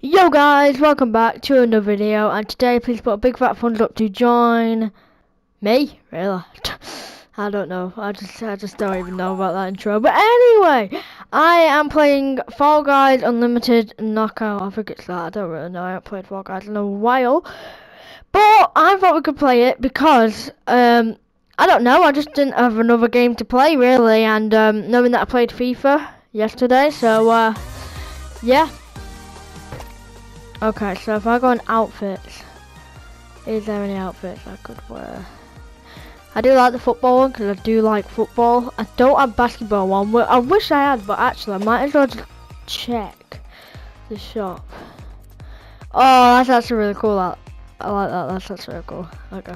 Yo guys, welcome back to another video and today please put a big fat thumbs up to join me, really? I don't know, I just I just don't even know about that intro. But anyway, I am playing Fall Guys Unlimited Knockout, I think it's that, I don't really know, I haven't played Fall Guys in a while. But I thought we could play it because, um, I don't know, I just didn't have another game to play really and um, knowing that I played FIFA yesterday, so uh, yeah. Okay, so if I go on outfits, is there any outfits I could wear? I do like the football one because I do like football. I don't have basketball one. I wish I had, but actually I might as well just check the shop. Oh, that's actually really cool. I, I like that. That's actually really cool. Okay.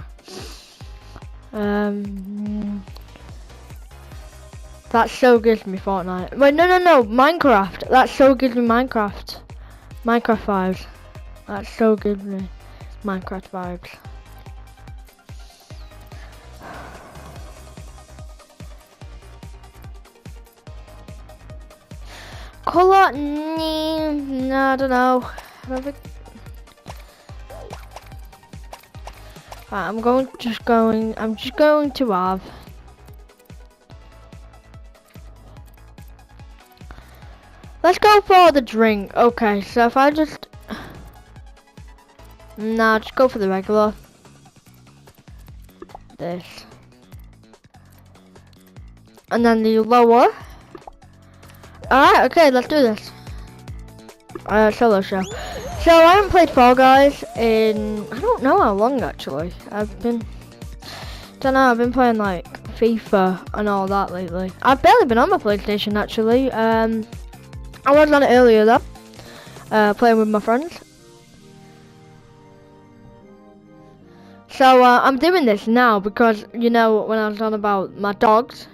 Um, that so gives me Fortnite. Wait, no, no, no, Minecraft. That so gives me Minecraft. Minecraft vibes. That so gives me Minecraft vibes. Color? Mm, no, I don't know. Right, I'm going, just going, I'm just going to have Let's go for the drink. Okay, so if I just... Nah, just go for the regular. This. And then the lower. Alright, okay, let's do this. Uh, solo show. So, I haven't played Fall Guys in... I don't know how long, actually. I've been... Don't know, I've been playing, like, FIFA and all that lately. I've barely been on my PlayStation, actually. Um... I was on it earlier though, uh, playing with my friends. So uh, I'm doing this now because, you know, when I was on about my dogs,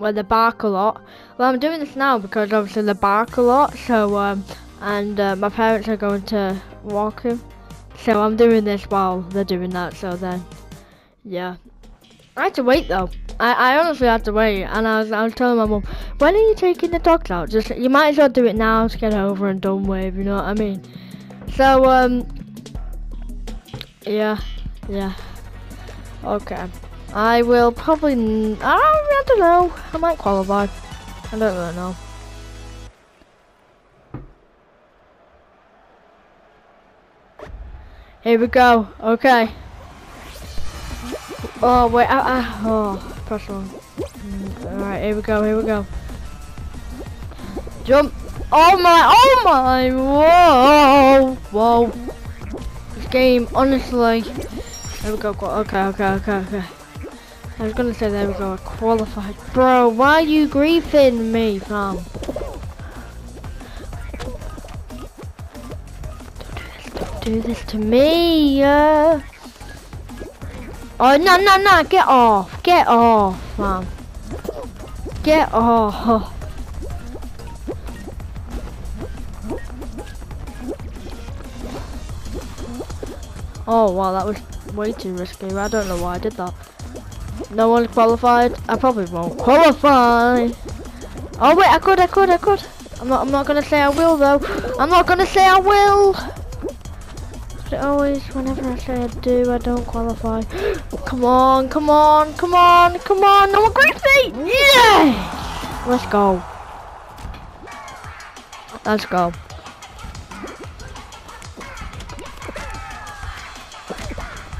where they bark a lot. Well, I'm doing this now because obviously they bark a lot, so, um, and uh, my parents are going to walk him. So I'm doing this while they're doing that, so then, yeah. I had to wait though. I, I honestly had to wait, and I was I was telling my mum, when are you taking the dogs out? Just you might as well do it now to get over and done with. You know what I mean? So um, yeah, yeah, okay. I will probably. I don't, I don't know. I might qualify. I don't really know. Here we go. Okay. Oh wait. Uh, uh, oh wrong. Alright, here we go, here we go. Jump! Oh my, oh my! Whoa! Whoa! This game, honestly. There we go, okay, okay, okay, okay. I was gonna say there we go, I qualified. Bro, why are you griefing me, fam? Don't do this to me, uh. Oh, no, no, no, get off. Get off, man. Get off. Oh, wow, that was way too risky. I don't know why I did that. No one qualified. I probably won't qualify. Oh, wait, I could, I could, I could. I'm not, I'm not to say I will, though. I'm not to say I will. But always, whenever I say I do, I don't qualify. Oh, come on, come on, come on, come on. No one feet. Yeah! Let's go. Let's go.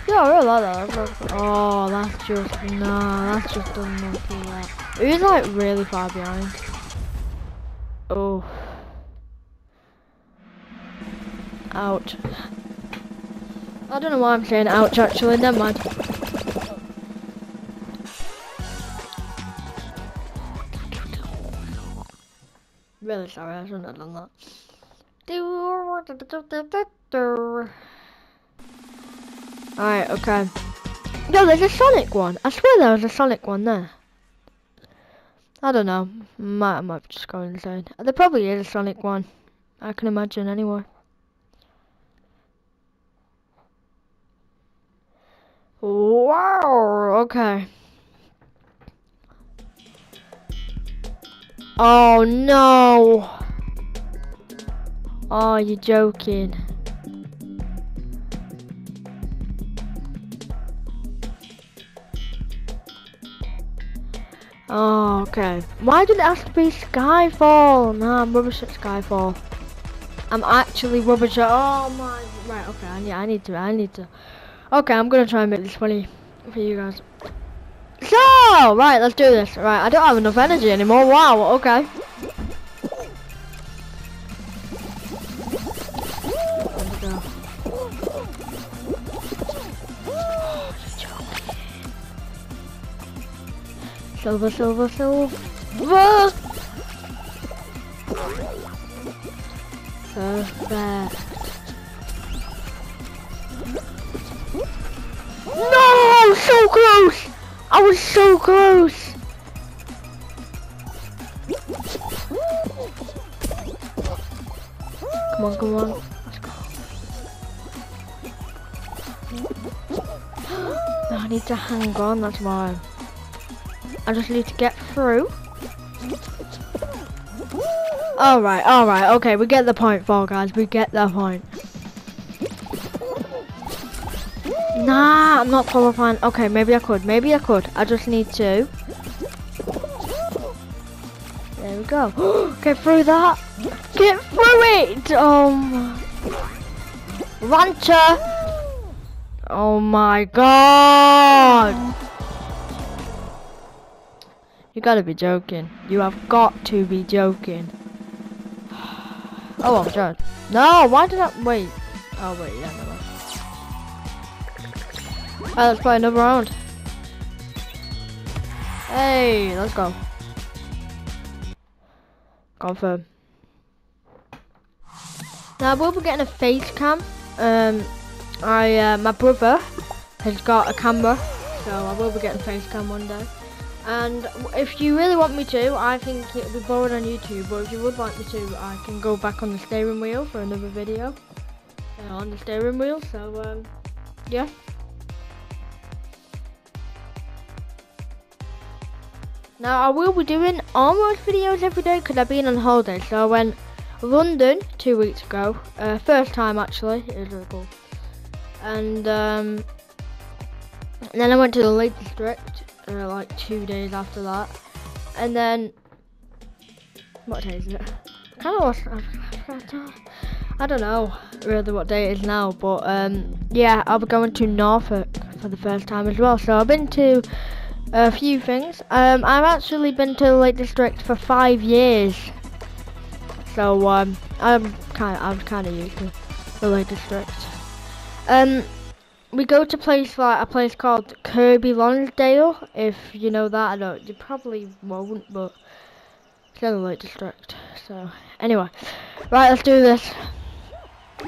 Yeah, I really like that. Oh, that's just, nah, that's just unlucky. That. He's like really far behind. Oh. Ouch. I don't know why I'm saying ouch actually, never mind. Really sorry, I shouldn't have done that. Alright, okay. Yo, there's a Sonic one. I swear there was a Sonic one there. I don't know. Might, I might just go insane. There probably is a Sonic one. I can imagine anyway. Wow, okay. Oh no. Oh, you're joking. Oh, okay. Why did it have to be Skyfall? No, I'm rubbish at Skyfall. I'm actually rubbish at. Oh my. Right. Okay. I need. I need to. I need to. Okay. I'm gonna try and make this funny for you guys. So, right. Let's do this. Right. I don't have enough energy anymore. Wow. Okay. Silver, silver, silver. Perfect. No! So close! I was so close! Come on, come on. Let's go. I need to hang on, that's why. I just need to get through. Alright, alright, okay, we get the point, Fall Guys, we get the point. Nah, I'm not qualifying. Okay, maybe I could, maybe I could. I just need to. There we go. get through that. Get through it! Um, Rancher! Oh my god! You gotta be joking. You have got to be joking. Oh, I'm sure. No, why did I wait? Oh wait, yeah, no. Alright, let's play another round. Hey, let's go. Confirm. Now we'll be getting a face cam. Um, I uh, my brother has got a camera, so I will be getting face cam one day. And if you really want me to, I think it'll be boring on YouTube, but if you would like me to, I can go back on the steering wheel for another video uh, on the steering wheel, so um, yeah. Now I will be doing almost videos every day because I've been on holiday, so I went London two weeks ago, uh, first time actually, it was really cool. And um, then I went to the Lake District uh, like two days after that. And then, what day is it? Kind of. I don't know really what day it is now, but um, yeah, I'll be going to Norfolk for the first time as well. So I've been to a few things. Um, I've actually been to the Lake District for five years, so um, I'm kind of I'm kind of used to the Lake District. Um, we go to place like a place called Kirkby Lonsdale. If you know that, I don't. You probably won't, but it's in the Lake District. So anyway, right, let's do this.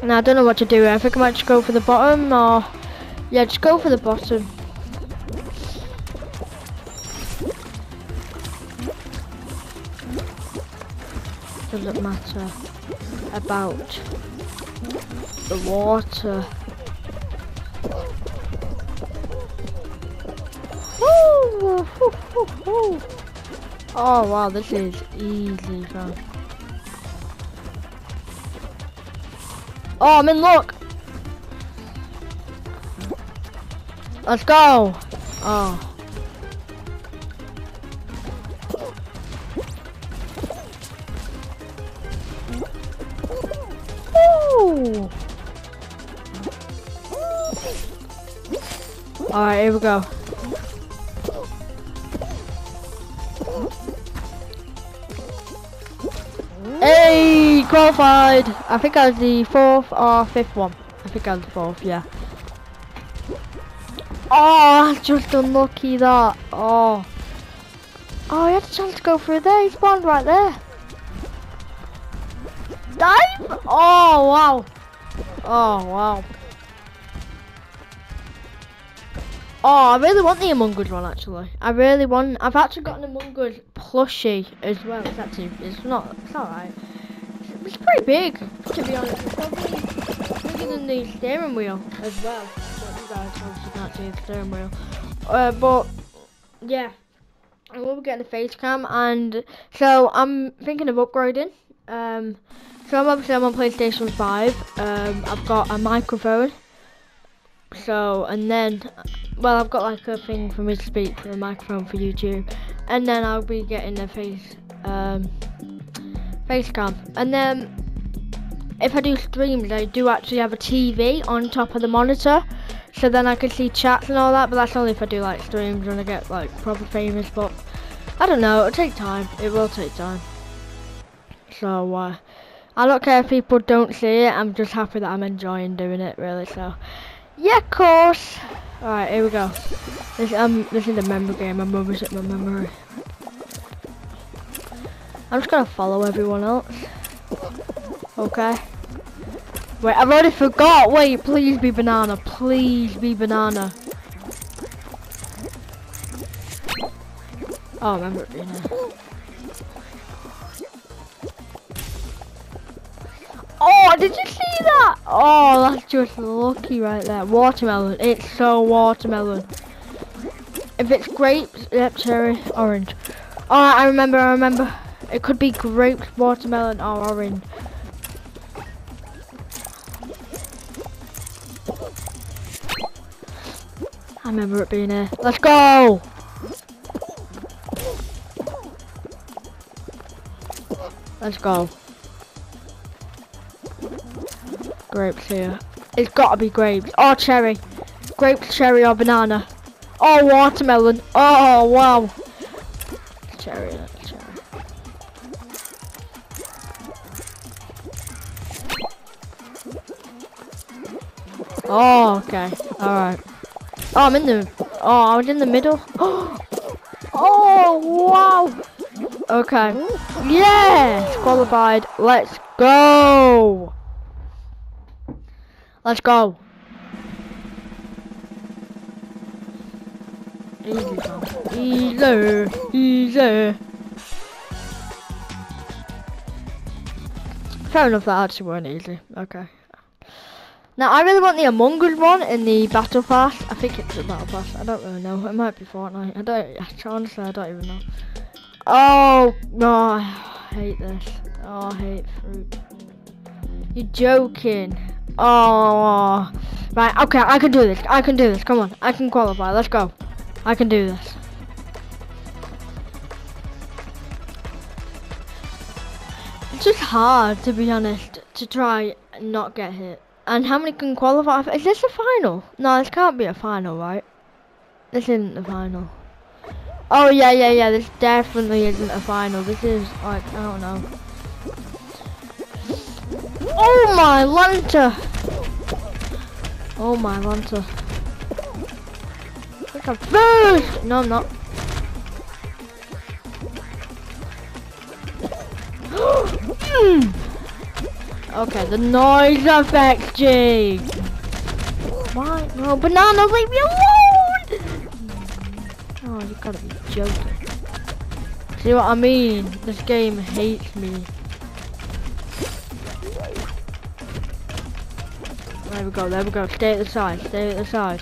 Now I don't know what to do. I think I might just go for the bottom, or yeah, just go for the bottom. Doesn't matter about the water. Oh wow, this is easy, fam. Oh, I'm in luck. Let's go. Oh. Alright, here we go. Hey, qualified. I think I was the fourth or fifth one. I think I was the fourth, yeah. Oh, just unlucky that. Oh. Oh, he had a chance to go through there. He spawned right there. Dive! Oh, wow. Oh, wow. Oh, I really want the Among Us one actually. I really want. I've actually got an Among Us plushie as well. It's actually, it's not, it's alright. It's, it's, pretty big, to be honest. It's probably bigger than the steering wheel as well. But you guys obviously can't see the steering wheel. Uh, but yeah, I will be getting a face cam, and so I'm thinking of upgrading. Um, So I'm obviously I'm on PlayStation 5. Um, I've got a microphone. So, and then, well, I've got like a thing for me to speak for a microphone for YouTube. And then I'll be getting a face, um, face cam. And then, if I do streams, I do actually have a TV on top of the monitor. So then I can see chats and all that, but that's only if I do like streams when I get like proper famous, but I don't know, it'll take time. It will take time. So, uh, I don't care if people don't see it, I'm just happy that I'm enjoying doing it, really, so. Yeah, of course. Alright, here we go. This, um, this is a member game, I'm at my memory. I'm just gonna follow everyone else. Okay. Wait, I've already forgot. Wait, please be banana. Please be banana. Oh, I remember it being there. Oh, did you see that? Oh, that's just lucky right there. Watermelon. It's so watermelon. If it's grapes, yep, cherry, orange. Oh, I remember, I remember. It could be grapes, watermelon, or orange. I remember it being here. Let's go! Let's go. Grapes here. It's gotta be grapes. Or cherry. Grapes, cherry, or banana. Oh, watermelon. Oh, wow. Cherry, cherry. Oh, okay. Alright. Oh, I'm in the... Oh, I was in the middle. Oh, wow. Okay. Yes! Qualified. Let's go! Let's go. Easy, Easy. Easy. Fair enough, that actually weren't easy. Okay. Now, I really want the Among Us one in the Battle Pass. I think it's the Battle Pass. I don't really know. It might be Fortnite. I don't, honestly, I don't even know. Oh, no, I hate this. Oh, I hate fruit. You're joking. Oh, right, okay, I can do this. I can do this. Come on, I can qualify. Let's go. I can do this. It's just hard, to be honest, to try and not get hit. And how many can qualify? Is this a final? No, this can't be a final, right? This isn't the final. Oh yeah, yeah, yeah. This definitely isn't a final. This is like I don't know. Oh my Lanta! Oh my Lanta! Look at first. No, I'm not. okay, the noise effect, Jake. Why? No, banana, leave me alone! Oh, you gotta be joking. See what I mean? This game hates me. There we go, there we go. Stay at the side, stay at the side.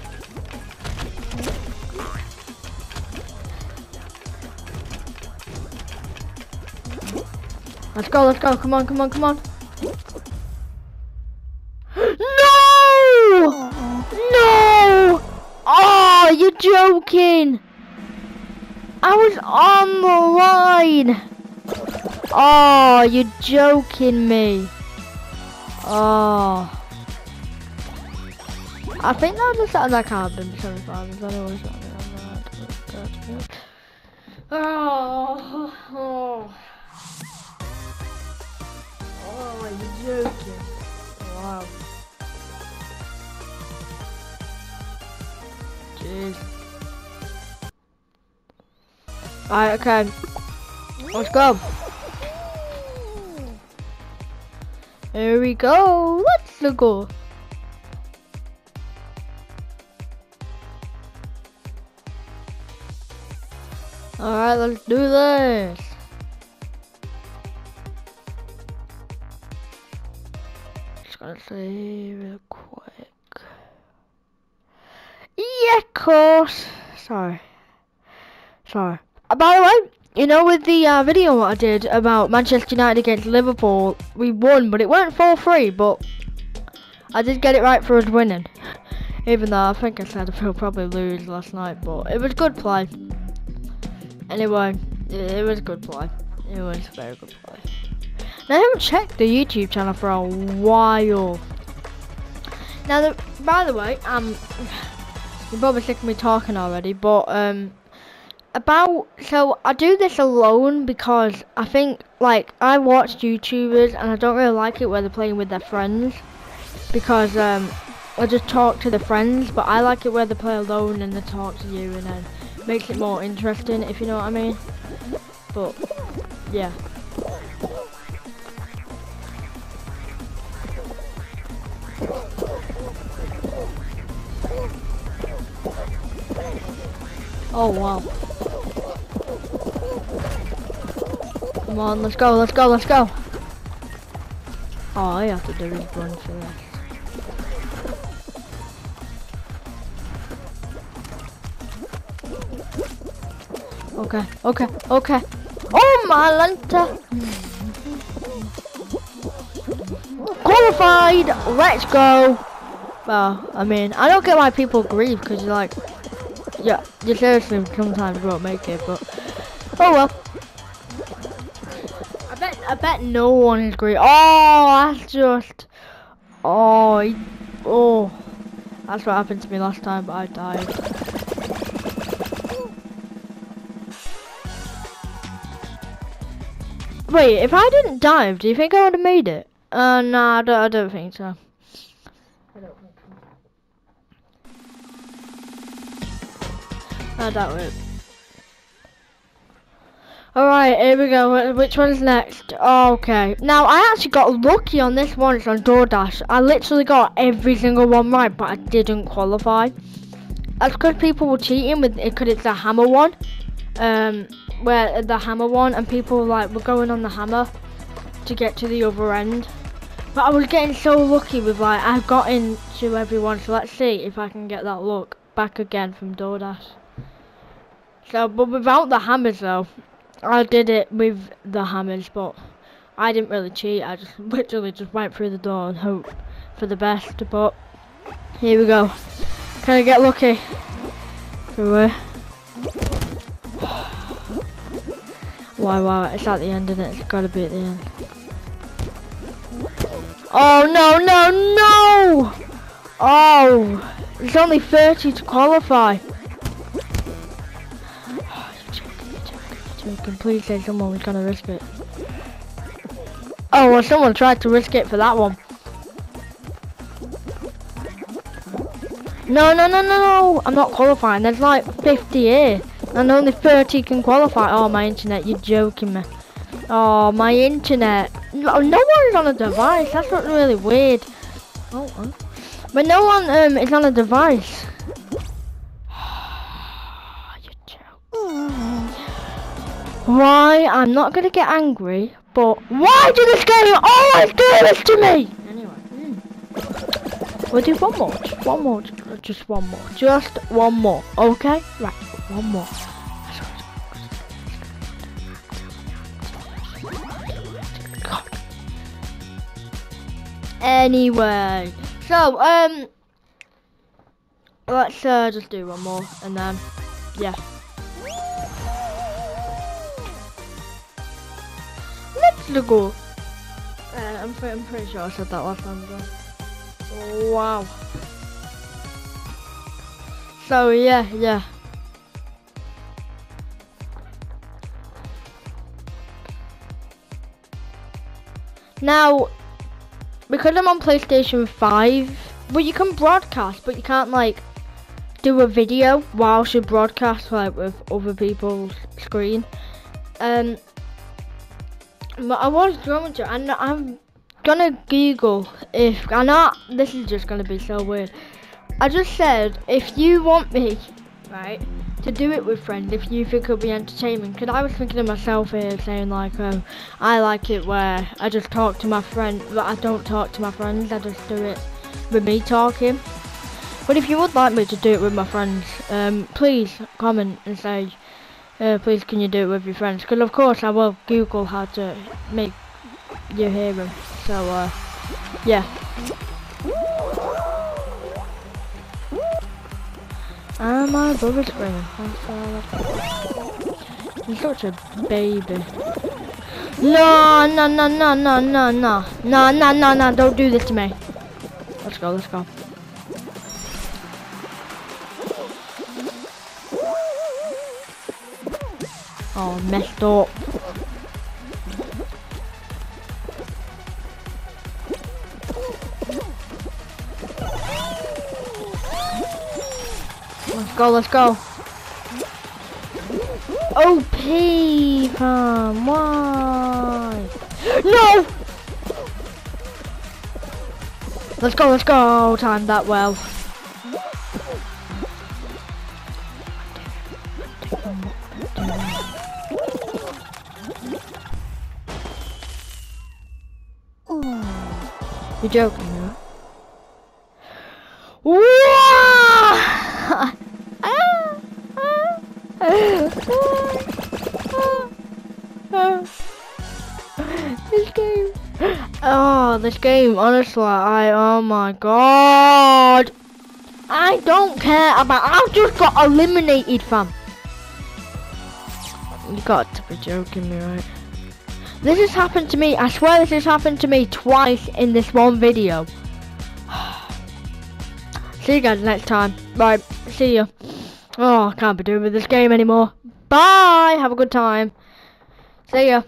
Let's go, let's go. Come on, come on, come on. no! No! Oh, you're joking! I was on the line. Oh, you're joking me. Oh. I think that was something that can't have been 75. I know it was something that. Oh. Oh. Oh, you're joking. Wow. Jeez. Alright, okay. Let's go. Here we go. Let's go. Alright, let's do this. Just gonna say real quick. Yeah, of course. Sorry. Sorry. Uh, by the way, you know, with the uh, video I did about Manchester United against Liverpool, we won, but it weren't 4-3, but I did get it right for us winning. Even though I think I said we'll probably lose last night, but it was good play. Anyway, it was a good play. It was a very good play. Now, I haven't checked the YouTube channel for a while. Now, the, by the way, um, you're probably sick of me talking already, but um, about so I do this alone because I think like I watch YouTubers and I don't really like it where they're playing with their friends because um, I just talk to the friends, but I like it where they play alone and they talk to you and then makes it more interesting if you know what I mean. But yeah. Oh wow. Come on, let's go, let's go, let's go. Oh, I have to do is run for this. Okay, okay, okay. Oh my lanta! Qualified! Let's go! Well, I mean, I don't get why people grieve because you're like, yeah, you seriously sometimes won't make it, but oh well. I bet, I bet no one is grieving. Oh, that's just, oh, oh, that's what happened to me last time, but I died. Wait, if I didn't dive, do you think I would have made it? Uh, no, I don't, I don't think so. I don't think doubt it. Alright, here we go. Which one's next? Okay. Now, I actually got lucky on this one. It's on Door Dash. I literally got every single one right, but I didn't qualify. That's because people were cheating with it because it's a hammer one. Um, where the hammer one and people like were going on the hammer to get to the other end. But I was getting so lucky with like I got into everyone so let's see if I can get that look back again from Door Dash. So but without the hammers though, I did it with the hammers but I didn't really cheat, I just literally just went through the door and hope for the best but here we go. Can I get lucky? Through Why, why? it's at the end, and it? It's gotta be at the end. Oh, no, no, no! Oh, it's only 30 to qualify. Oh, joking. Please say someone was gonna risk it. Oh, well, someone tried to risk it for that one. No, no, no, no, no! I'm not qualifying. There's like 50 here. And only 30 can qualify. Oh, my internet, you're joking me. Oh, my internet. No, no one's on a device. That's not really weird. Oh, oh. But no one um, is on a device. Why? I'm not going to get angry, but why do this game always do this to me? We'll do one more. Just one more. Just one more. Just one more. Okay? Right. One more. Anyway, so um, let's uh, just do one more, and then yeah. Let's go. Uh, I'm, I'm pretty sure I said that last time. Ago. Wow. So yeah, yeah. Now, because I'm on PlayStation 5, but you can broadcast, but you can't like do a video whilst you broadcast like with other people's screen. Um, but I was going to, and I'm gonna Google if I know this is just gonna be so weird. I just said if you want me, right, to do it with friends if you think it'll be entertaining. Because I was thinking of myself here saying like, um, I like it where I just talk to my friend, but I don't talk to my friends. I just do it with me talking. But if you would like me to do it with my friends, um, please comment and say uh, please can you do it with your friends? Because of course I will Google how to make you hear him. So uh, yeah. And my brother's screaming. He's such a baby. No, no, no, no, no, no, no. No, no, no, no, don't do this to me. Let's go, let's go. Oh, messed up. Go, let's go. Oh, P-Pam, why? No! Let's go, let's go. Time that well. You're joking, right? this game. Oh, this game, honestly, I, oh my god. I don't care about, I just got eliminated, fam. You got to be joking me, right? This has happened to me, I swear this has happened to me twice in this one video. see you guys next time. Bye, see you. Oh, I can't be doing with this game anymore. Bye, have a good time. See ya.